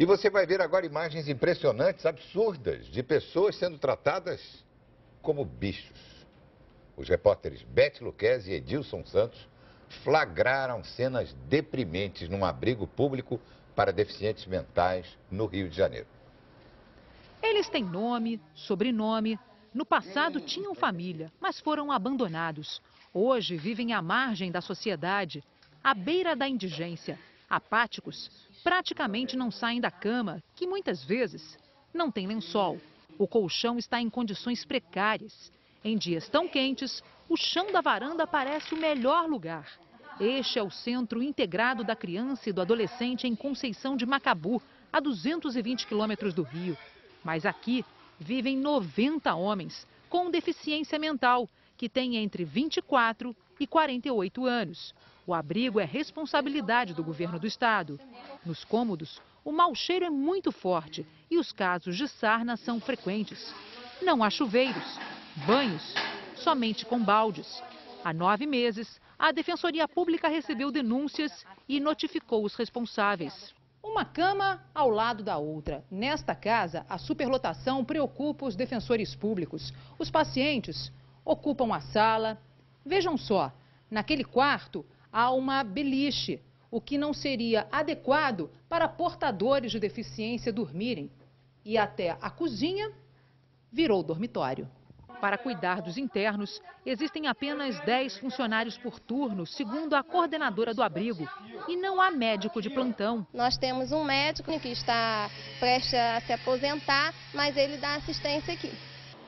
E você vai ver agora imagens impressionantes, absurdas, de pessoas sendo tratadas como bichos. Os repórteres Beth Luquez e Edilson Santos flagraram cenas deprimentes num abrigo público para deficientes mentais no Rio de Janeiro. Eles têm nome, sobrenome. No passado tinham família, mas foram abandonados. Hoje vivem à margem da sociedade, à beira da indigência. Apáticos, praticamente não saem da cama, que muitas vezes não tem lençol. O colchão está em condições precárias. Em dias tão quentes, o chão da varanda parece o melhor lugar. Este é o Centro Integrado da Criança e do Adolescente em Conceição de Macabu, a 220 quilômetros do Rio. Mas aqui vivem 90 homens com deficiência mental, que têm entre 24 e 48 anos. O abrigo é responsabilidade do governo do estado. Nos cômodos, o mau cheiro é muito forte e os casos de sarna são frequentes. Não há chuveiros, banhos, somente com baldes. Há nove meses, a Defensoria Pública recebeu denúncias e notificou os responsáveis. Uma cama ao lado da outra. Nesta casa, a superlotação preocupa os defensores públicos. Os pacientes ocupam a sala. Vejam só, naquele quarto há uma beliche, o que não seria adequado para portadores de deficiência dormirem. E até a cozinha virou dormitório. Para cuidar dos internos, existem apenas 10 funcionários por turno, segundo a coordenadora do abrigo. E não há médico de plantão. Nós temos um médico que está prestes a se aposentar, mas ele dá assistência aqui.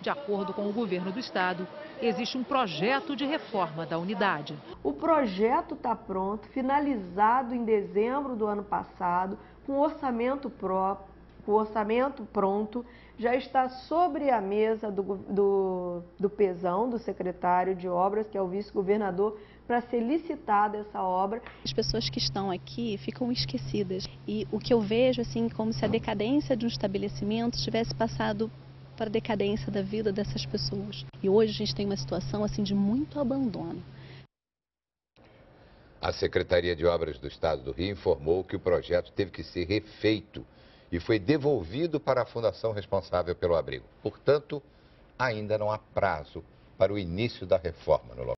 De acordo com o governo do estado, existe um projeto de reforma da unidade. O projeto está pronto, finalizado em dezembro do ano passado, com orçamento próprio o orçamento pronto, já está sobre a mesa do, do, do PESão, do secretário de obras, que é o vice-governador, para ser licitada essa obra. As pessoas que estão aqui ficam esquecidas. E o que eu vejo, assim, como se a decadência de um estabelecimento tivesse passado para a decadência da vida dessas pessoas. E hoje a gente tem uma situação, assim, de muito abandono. A Secretaria de Obras do Estado do Rio informou que o projeto teve que ser refeito e foi devolvido para a fundação responsável pelo abrigo. Portanto, ainda não há prazo para o início da reforma no local.